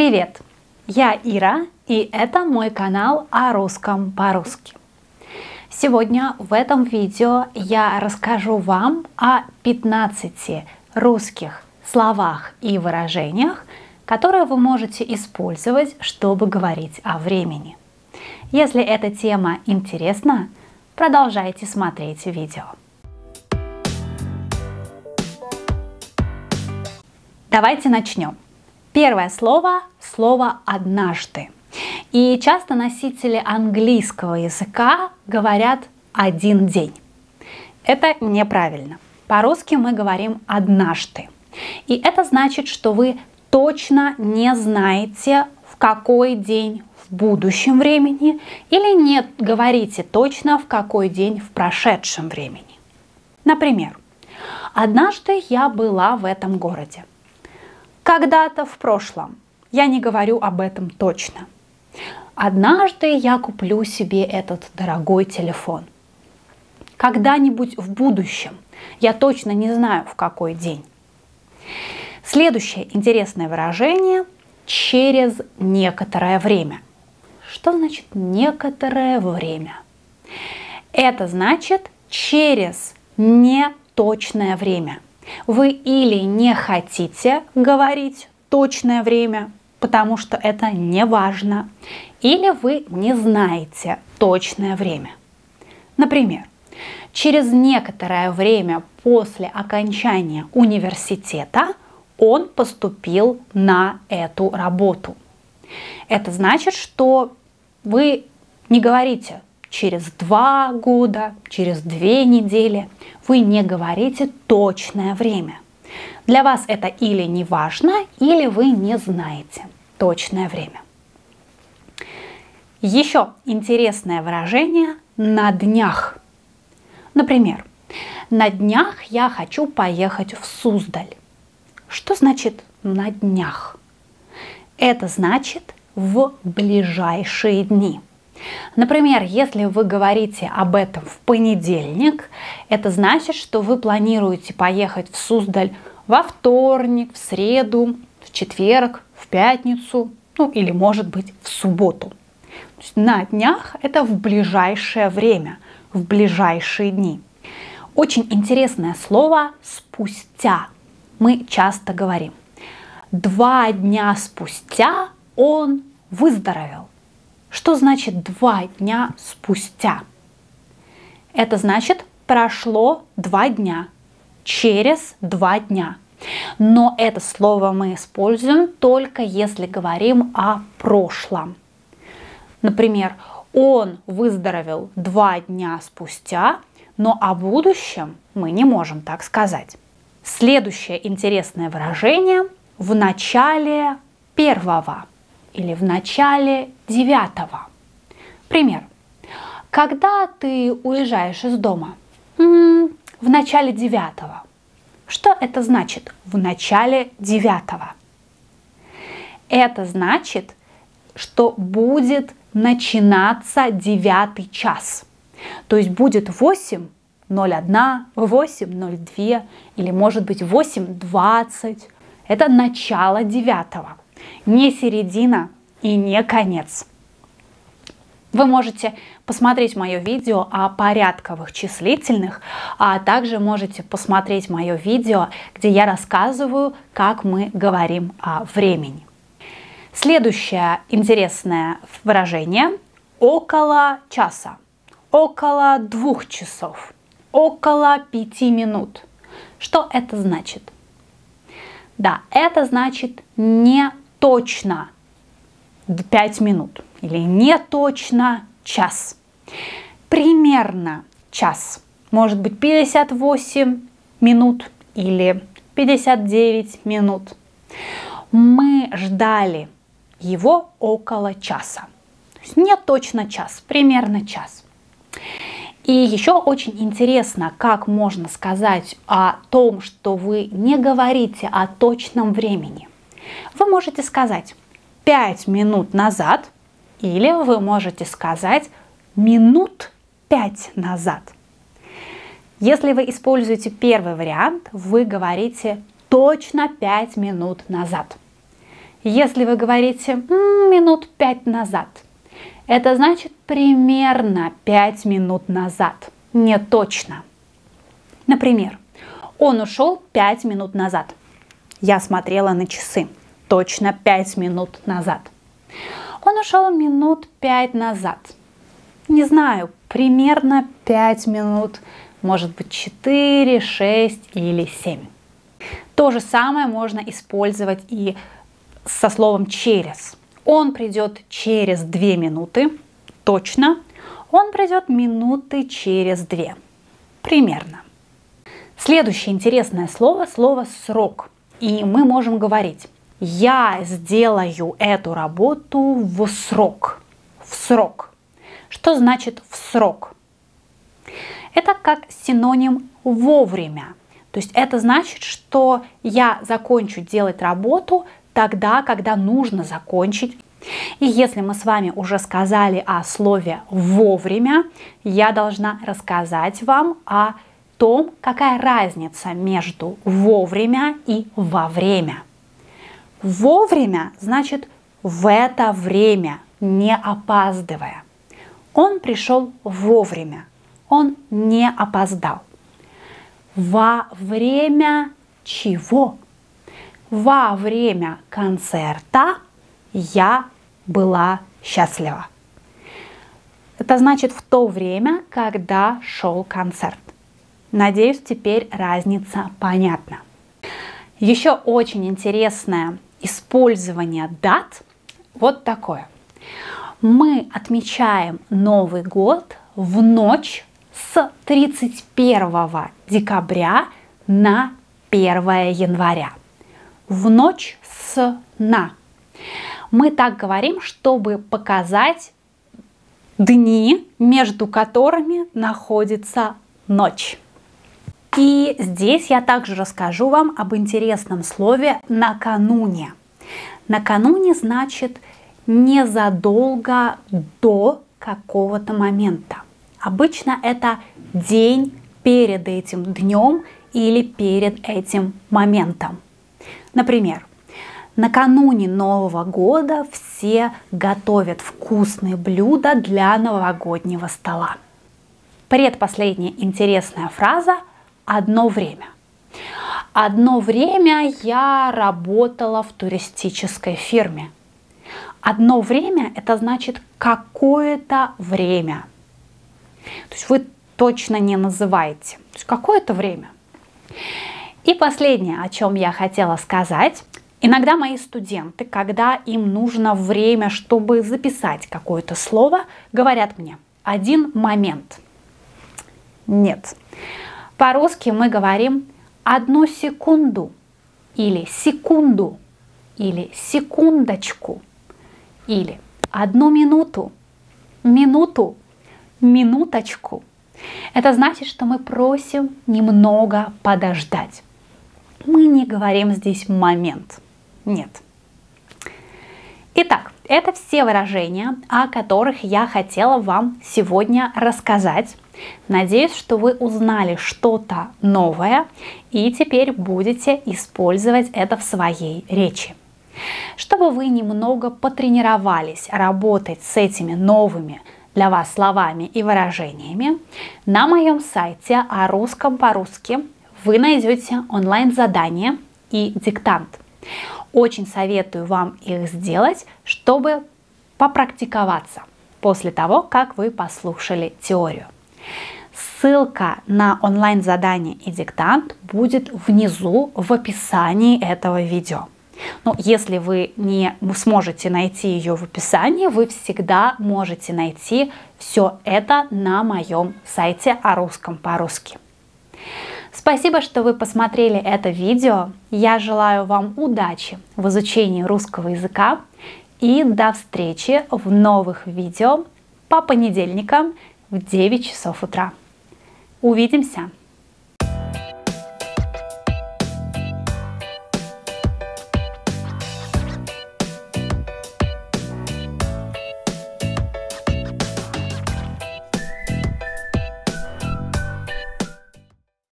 Привет! Я Ира, и это мой канал о русском по-русски. Сегодня в этом видео я расскажу вам о 15 русских словах и выражениях, которые вы можете использовать, чтобы говорить о времени. Если эта тема интересна, продолжайте смотреть видео. Давайте начнем. Первое слово – слово «однажды». И часто носители английского языка говорят «один день». Это неправильно. По-русски мы говорим «однажды». И это значит, что вы точно не знаете, в какой день в будущем времени или не говорите точно, в какой день в прошедшем времени. Например, однажды я была в этом городе когда-то в прошлом. Я не говорю об этом точно. Однажды я куплю себе этот дорогой телефон. Когда-нибудь в будущем. Я точно не знаю, в какой день. Следующее интересное выражение – через некоторое время. Что значит некоторое время? Это значит через неточное время – вы или не хотите говорить точное время, потому что это не важно, или вы не знаете точное время. Например, через некоторое время после окончания университета он поступил на эту работу. Это значит, что вы не говорите через два года, через две недели. Вы не говорите точное время. Для вас это или не важно, или вы не знаете точное время. Еще интересное выражение «на днях». Например, «на днях я хочу поехать в Суздаль». Что значит «на днях»? Это значит «в ближайшие дни». Например, если вы говорите об этом в понедельник, это значит, что вы планируете поехать в Суздаль во вторник, в среду, в четверг, в пятницу, ну или может быть в субботу. На днях это в ближайшее время, в ближайшие дни. Очень интересное слово «спустя». Мы часто говорим. Два дня спустя он выздоровел. Что значит два дня спустя? Это значит прошло два дня, через два дня. Но это слово мы используем только если говорим о прошлом. Например, он выздоровел два дня спустя, но о будущем мы не можем так сказать. Следующее интересное выражение в начале первого или в начале девятого. Пример. Когда ты уезжаешь из дома? В начале девятого. Что это значит в начале девятого? Это значит, что будет начинаться девятый час. То есть будет 8.01, 8.02 или может быть 8.20. Это начало девятого не середина и не конец. Вы можете посмотреть мое видео о порядковых числительных, а также можете посмотреть мое видео, где я рассказываю, как мы говорим о времени. Следующее интересное выражение – около часа, около двух часов, около пяти минут. Что это значит? Да, это значит не точно 5 минут или не точно час. Примерно час. Может быть 58 минут или 59 минут. Мы ждали его около часа. То есть не точно час, примерно час. И еще очень интересно, как можно сказать о том, что вы не говорите о точном времени. Вы можете сказать 5 минут назад или вы можете сказать минут 5 назад. Если вы используете первый вариант, вы говорите точно 5 минут назад. Если вы говорите минут пять назад, это значит примерно пять минут назад, не точно. Например, он ушел пять минут назад. Я смотрела на часы. Точно пять минут назад. Он ушел минут пять назад. Не знаю, примерно пять минут, может быть 4, 6 или 7. То же самое можно использовать и со словом через. Он придет через 2 минуты, точно. Он придет минуты через 2, примерно. Следующее интересное слово – слово «срок». И мы можем говорить «я сделаю эту работу в срок». В срок. Что значит в срок? Это как синоним вовремя. То есть это значит, что я закончу делать работу тогда, когда нужно закончить. И если мы с вами уже сказали о слове вовремя, я должна рассказать вам о том, какая разница между вовремя и во время. Вовремя значит в это время, не опаздывая. Он пришел вовремя, он не опоздал. Во время чего? Во время концерта я была счастлива. Это значит в то время, когда шел концерт. Надеюсь, теперь разница понятна. Еще очень интересное использование дат вот такое. Мы отмечаем Новый год в ночь с 31 декабря на 1 января. В ночь с на. Мы так говорим, чтобы показать дни, между которыми находится ночь. И здесь я также расскажу вам об интересном слове «накануне». Накануне значит незадолго до какого-то момента. Обычно это день перед этим днем или перед этим моментом. Например, накануне Нового года все готовят вкусные блюда для новогоднего стола. Предпоследняя интересная фраза – одно время. Одно время я работала в туристической фирме. Одно время это значит какое-то время. То есть вы точно не называете. То есть какое-то время. И последнее, о чем я хотела сказать. Иногда мои студенты, когда им нужно время, чтобы записать какое-то слово, говорят мне один момент. Нет. По-русски мы говорим одну секунду или секунду или секундочку или одну минуту, минуту, минуточку. Это значит, что мы просим немного подождать. Мы не говорим здесь момент. Нет. Итак, это все выражения, о которых я хотела вам сегодня рассказать. Надеюсь, что вы узнали что-то новое и теперь будете использовать это в своей речи. Чтобы вы немного потренировались работать с этими новыми для вас словами и выражениями, на моем сайте о русском по-русски вы найдете онлайн-задание и диктант. Очень советую вам их сделать, чтобы попрактиковаться после того, как вы послушали теорию. Ссылка на онлайн-задание и диктант будет внизу в описании этого видео. Но если вы не сможете найти ее в описании, вы всегда можете найти все это на моем сайте о русском по-русски. Спасибо, что вы посмотрели это видео. Я желаю вам удачи в изучении русского языка и до встречи в новых видео по понедельникам в 9 часов утра. Увидимся!